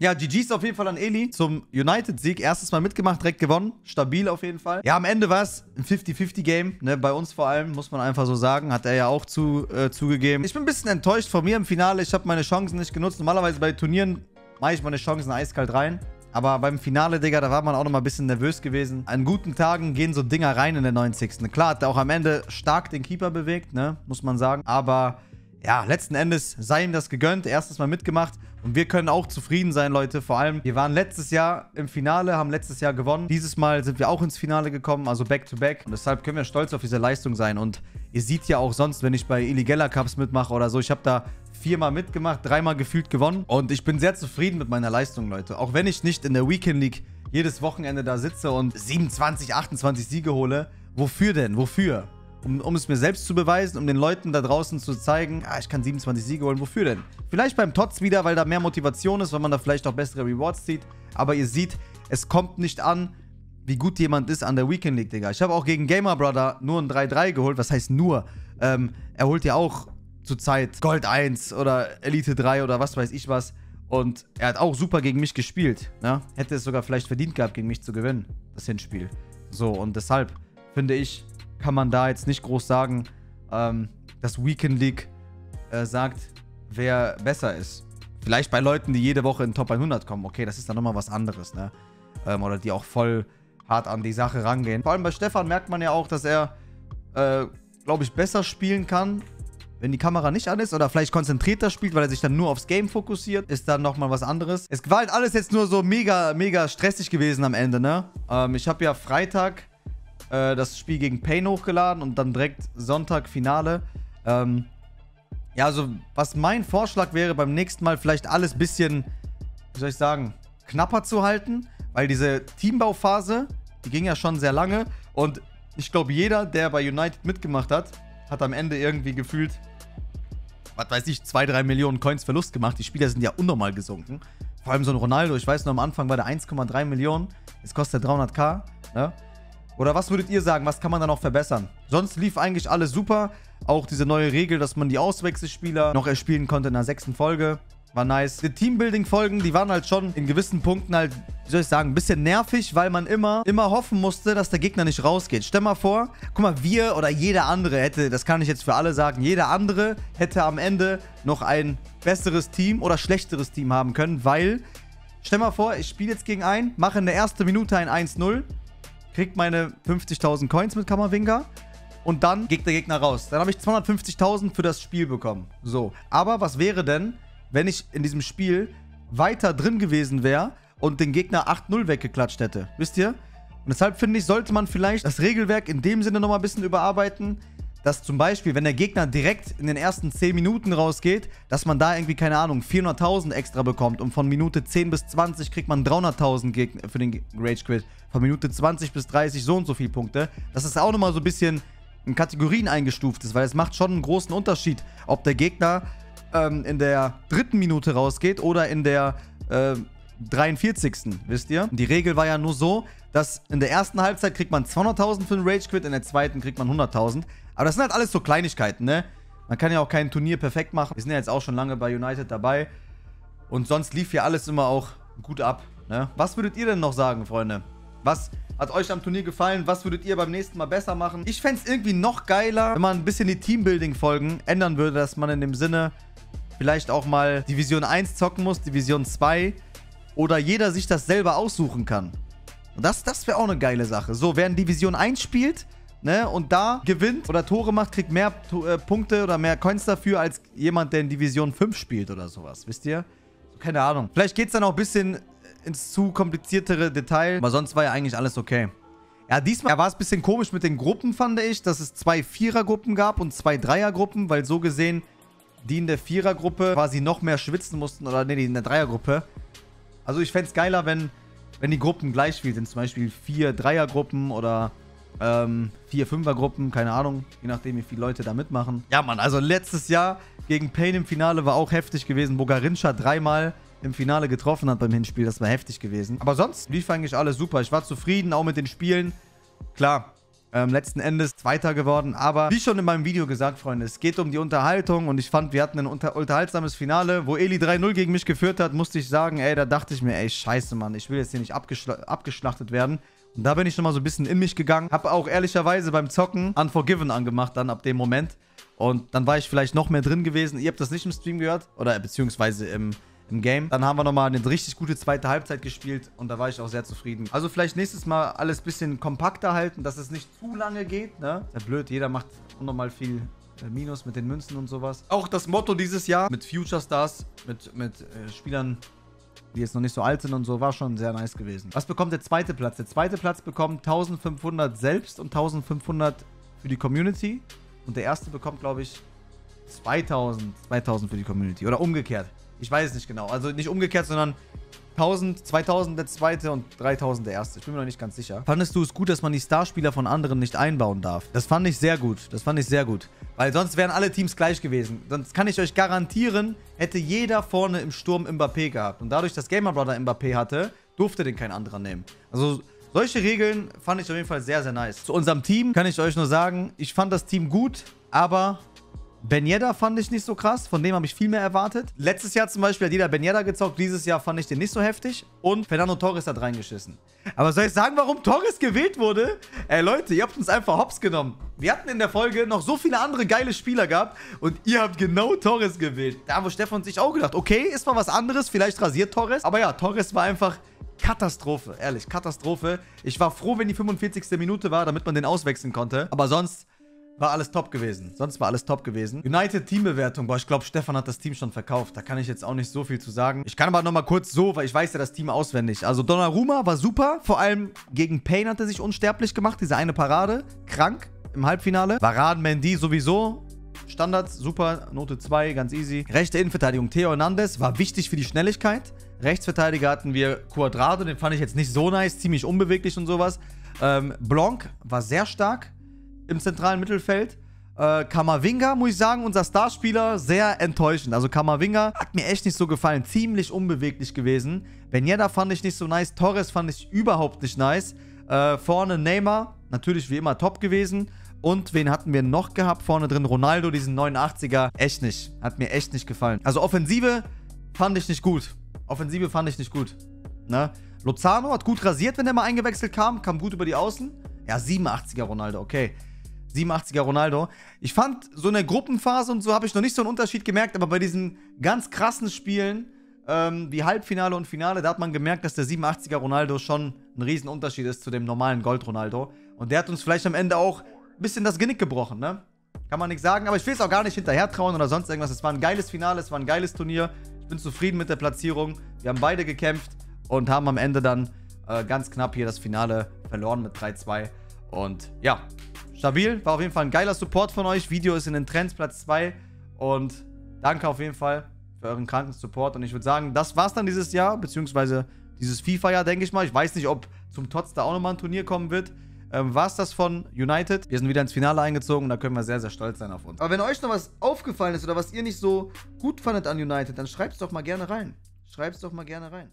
Ja, GG's auf jeden Fall an Eli zum United-Sieg. Erstes Mal mitgemacht, direkt gewonnen. Stabil auf jeden Fall. Ja, am Ende war es ein 50-50-Game. Ne? Bei uns vor allem, muss man einfach so sagen. Hat er ja auch zu, äh, zugegeben. Ich bin ein bisschen enttäuscht von mir im Finale. Ich habe meine Chancen nicht genutzt. Normalerweise bei Turnieren mache ich meine Chancen eiskalt rein. Aber beim Finale, Digga, da war man auch noch mal ein bisschen nervös gewesen. An guten Tagen gehen so Dinger rein in der 90. Klar, hat er auch am Ende stark den Keeper bewegt, ne? Muss man sagen. Aber ja, letzten Endes sei ihm das gegönnt. Erstes Mal mitgemacht. Und wir können auch zufrieden sein, Leute. Vor allem, wir waren letztes Jahr im Finale, haben letztes Jahr gewonnen. Dieses Mal sind wir auch ins Finale gekommen, also Back-to-Back. -back. Und deshalb können wir stolz auf diese Leistung sein. Und ihr seht ja auch sonst, wenn ich bei Illegella Cups mitmache oder so, ich habe da viermal mitgemacht, dreimal gefühlt gewonnen. Und ich bin sehr zufrieden mit meiner Leistung, Leute. Auch wenn ich nicht in der Weekend League jedes Wochenende da sitze und 27, 28 Siege hole. Wofür denn? Wofür? Um, um, es mir selbst zu beweisen, um den Leuten da draußen zu zeigen, ah, ich kann 27 Siege holen, wofür denn? Vielleicht beim Tots wieder, weil da mehr Motivation ist, weil man da vielleicht auch bessere Rewards zieht. Aber ihr seht, es kommt nicht an, wie gut jemand ist an der Weekend League, Digga. Ich habe auch gegen Gamer Brother nur ein 3-3 geholt. Was heißt nur? Ähm, er holt ja auch zurzeit Gold 1 oder Elite 3 oder was weiß ich was. Und er hat auch super gegen mich gespielt. Ne? Hätte es sogar vielleicht verdient gehabt, gegen mich zu gewinnen, das Hinspiel. So, und deshalb finde ich, kann man da jetzt nicht groß sagen, ähm, dass Weekend League äh, sagt, wer besser ist. Vielleicht bei Leuten, die jede Woche in Top 100 kommen. Okay, das ist dann nochmal was anderes, ne? Ähm, oder die auch voll hart an die Sache rangehen. Vor allem bei Stefan merkt man ja auch, dass er, äh, glaube ich, besser spielen kann, wenn die Kamera nicht an ist oder vielleicht konzentrierter spielt, weil er sich dann nur aufs Game fokussiert, ist dann nochmal was anderes. Es war halt alles jetzt nur so mega, mega stressig gewesen am Ende, ne? Ähm, ich habe ja Freitag äh, das Spiel gegen Pain hochgeladen und dann direkt Sonntag Finale. Ähm, ja, also was mein Vorschlag wäre, beim nächsten Mal vielleicht alles bisschen, wie soll ich sagen, knapper zu halten, weil diese Teambauphase, die ging ja schon sehr lange und ich glaube, jeder, der bei United mitgemacht hat, hat am Ende irgendwie gefühlt, was weiß ich, 2, 3 Millionen Coins Verlust gemacht. Die Spieler sind ja unnormal gesunken. Vor allem so ein Ronaldo, ich weiß noch, am Anfang war der 1,3 Millionen, jetzt kostet er 300k, ne? Oder was würdet ihr sagen? Was kann man da noch verbessern? Sonst lief eigentlich alles super. Auch diese neue Regel, dass man die Auswechselspieler noch erspielen konnte in der sechsten Folge. War nice. Die Teambuilding-Folgen, die waren halt schon in gewissen Punkten halt, wie soll ich sagen, ein bisschen nervig, weil man immer, immer hoffen musste, dass der Gegner nicht rausgeht. Stell mal vor, guck mal, wir oder jeder andere hätte, das kann ich jetzt für alle sagen, jeder andere hätte am Ende noch ein besseres Team oder schlechteres Team haben können, weil, stell mal vor, ich spiele jetzt gegen einen, mache in der ersten Minute ein 1-0 krieg meine 50.000 Coins mit Kammerwinger und dann geht der Gegner raus. Dann habe ich 250.000 für das Spiel bekommen. So. Aber was wäre denn, wenn ich in diesem Spiel weiter drin gewesen wäre und den Gegner 8-0 weggeklatscht hätte? Wisst ihr? Und deshalb finde ich, sollte man vielleicht das Regelwerk in dem Sinne nochmal ein bisschen überarbeiten, dass zum Beispiel, wenn der Gegner direkt in den ersten 10 Minuten rausgeht, dass man da irgendwie, keine Ahnung, 400.000 extra bekommt und von Minute 10 bis 20 kriegt man 300.000 für den Rage Quit. Von Minute 20 bis 30 so und so viele Punkte. Dass es auch nochmal so ein bisschen in Kategorien eingestuft ist, weil es macht schon einen großen Unterschied, ob der Gegner ähm, in der dritten Minute rausgeht oder in der äh, 43. Wisst ihr? Die Regel war ja nur so, dass in der ersten Halbzeit kriegt man 200.000 für den Rage Quit, in der zweiten kriegt man 100.000. Aber das sind halt alles so Kleinigkeiten, ne? Man kann ja auch kein Turnier perfekt machen. Wir sind ja jetzt auch schon lange bei United dabei. Und sonst lief hier alles immer auch gut ab, ne? Was würdet ihr denn noch sagen, Freunde? Was hat euch am Turnier gefallen? Was würdet ihr beim nächsten Mal besser machen? Ich fände es irgendwie noch geiler, wenn man ein bisschen die Teambuilding-Folgen ändern würde, dass man in dem Sinne vielleicht auch mal Division 1 zocken muss, Division 2 oder jeder sich das selber aussuchen kann. Und das, das wäre auch eine geile Sache. So, wer in Division 1 spielt, ne, und da gewinnt oder Tore macht, kriegt mehr äh, Punkte oder mehr Coins dafür als jemand, der in Division 5 spielt oder sowas. Wisst ihr? Keine Ahnung. Vielleicht geht es dann auch ein bisschen ins zu kompliziertere Detail, aber sonst war ja eigentlich alles okay. Ja, diesmal war es ein bisschen komisch mit den Gruppen, fand ich, dass es zwei Vierergruppen gab und zwei Dreiergruppen, weil so gesehen die in der Vierergruppe quasi noch mehr schwitzen mussten oder nee, die in der Dreiergruppe. Also ich fände es geiler, wenn wenn die Gruppen gleich sind, zum Beispiel vier Dreiergruppen oder ähm, vier Fünfergruppen, keine Ahnung, je nachdem, wie viele Leute da mitmachen. Ja, Mann, also letztes Jahr gegen Pain im Finale war auch heftig gewesen, wo Garincha dreimal im Finale getroffen hat beim Hinspiel. Das war heftig gewesen. Aber sonst lief eigentlich alles super. Ich war zufrieden, auch mit den Spielen. Klar, Ähm, letzten Endes Zweiter geworden. Aber wie schon in meinem Video gesagt, Freunde, es geht um die Unterhaltung. Und ich fand, wir hatten ein unter unterhaltsames Finale. Wo Eli 3-0 gegen mich geführt hat, musste ich sagen, ey, da dachte ich mir, ey, scheiße, Mann. Ich will jetzt hier nicht abgeschl abgeschlachtet werden. Da bin ich nochmal so ein bisschen in mich gegangen. Habe auch ehrlicherweise beim Zocken Unforgiven angemacht dann ab dem Moment. Und dann war ich vielleicht noch mehr drin gewesen. Ihr habt das nicht im Stream gehört. Oder beziehungsweise im im Game. Dann haben wir nochmal eine richtig gute zweite Halbzeit gespielt und da war ich auch sehr zufrieden. Also vielleicht nächstes Mal alles ein bisschen kompakter halten, dass es nicht zu lange geht. Ne? Ist ja blöd, jeder macht unnormal viel äh, Minus mit den Münzen und sowas. Auch das Motto dieses Jahr mit Future Stars, mit, mit äh, Spielern, die jetzt noch nicht so alt sind und so, war schon sehr nice gewesen. Was bekommt der zweite Platz? Der zweite Platz bekommt 1500 selbst und 1500 für die Community. Und der erste bekommt, glaube ich, 2000, 2000 für die Community. Oder umgekehrt. Ich weiß es nicht genau. Also nicht umgekehrt, sondern 1000, 2000 der zweite und 3000 der erste. Ich bin mir noch nicht ganz sicher. Fandest du es gut, dass man die Starspieler von anderen nicht einbauen darf? Das fand ich sehr gut. Das fand ich sehr gut. Weil sonst wären alle Teams gleich gewesen. Sonst kann ich euch garantieren, hätte jeder vorne im Sturm Mbappé gehabt. Und dadurch, dass Gamer Brother Mbappé hatte, durfte den kein anderer nehmen. Also solche Regeln fand ich auf jeden Fall sehr, sehr nice. Zu unserem Team kann ich euch nur sagen, ich fand das Team gut, aber Ben Yedda fand ich nicht so krass. Von dem habe ich viel mehr erwartet. Letztes Jahr zum Beispiel hat jeder Ben Yedda gezockt. Dieses Jahr fand ich den nicht so heftig. Und Fernando Torres hat reingeschissen. Aber soll ich sagen, warum Torres gewählt wurde? Ey, Leute, ihr habt uns einfach hops genommen. Wir hatten in der Folge noch so viele andere geile Spieler gehabt. Und ihr habt genau Torres gewählt. Da haben wir Stefan sich auch gedacht, okay, ist mal was anderes. Vielleicht rasiert Torres. Aber ja, Torres war einfach... Katastrophe, ehrlich, Katastrophe. Ich war froh, wenn die 45. Minute war, damit man den auswechseln konnte. Aber sonst war alles top gewesen. Sonst war alles top gewesen. United Teambewertung. Boah, ich glaube, Stefan hat das Team schon verkauft. Da kann ich jetzt auch nicht so viel zu sagen. Ich kann aber nochmal kurz so, weil ich weiß ja das Team auswendig. Also Donnarumma war super. Vor allem gegen Payne hat er sich unsterblich gemacht. Diese eine Parade. Krank im Halbfinale. Varan Mendy sowieso. Standards, super, Note 2, ganz easy. Rechte Innenverteidigung, Theo Hernandez, war wichtig für die Schnelligkeit. Rechtsverteidiger hatten wir Quadrado, den fand ich jetzt nicht so nice, ziemlich unbeweglich und sowas. Ähm, Blanc war sehr stark, im zentralen Mittelfeld. Äh, Kamavinga, muss ich sagen, unser Starspieler, sehr enttäuschend. Also Kamavinga hat mir echt nicht so gefallen. Ziemlich unbeweglich gewesen. Benjeda fand ich nicht so nice. Torres fand ich überhaupt nicht nice. Äh, vorne Neymar, natürlich wie immer top gewesen. Und wen hatten wir noch gehabt? Vorne drin Ronaldo, diesen 89er. Echt nicht. Hat mir echt nicht gefallen. Also Offensive fand ich nicht gut. Offensive fand ich nicht gut. Ne? Lozano hat gut rasiert, wenn der mal eingewechselt kam. Kam gut über die Außen. Ja, 87er Ronaldo, okay. 87er Ronaldo. Ich fand, so in der Gruppenphase und so habe ich noch nicht so einen Unterschied gemerkt, aber bei diesen ganz krassen Spielen, ähm, wie Halbfinale und Finale, da hat man gemerkt, dass der 87er Ronaldo schon ein Riesenunterschied ist zu dem normalen Gold-Ronaldo. Und der hat uns vielleicht am Ende auch ein bisschen das Genick gebrochen, ne? Kann man nichts sagen, aber ich will es auch gar nicht hinterher trauen oder sonst irgendwas. Es war ein geiles Finale, es war ein geiles Turnier. Ich bin zufrieden mit der Platzierung. Wir haben beide gekämpft und haben am Ende dann äh, ganz knapp hier das Finale verloren mit 3-2. Und ja, stabil. War auf jeden Fall ein geiler Support von euch. Video ist in den Trends Platz 2. Und danke auf jeden Fall für euren kranken Support. Und ich würde sagen, das war's dann dieses Jahr, beziehungsweise dieses FIFA-Jahr, denke ich mal. Ich weiß nicht, ob zum Tots da auch nochmal ein Turnier kommen wird. Ähm, war es das von United? Wir sind wieder ins Finale eingezogen und da können wir sehr, sehr stolz sein auf uns. Aber wenn euch noch was aufgefallen ist oder was ihr nicht so gut fandet an United, dann schreibt es doch mal gerne rein. Schreibt es doch mal gerne rein.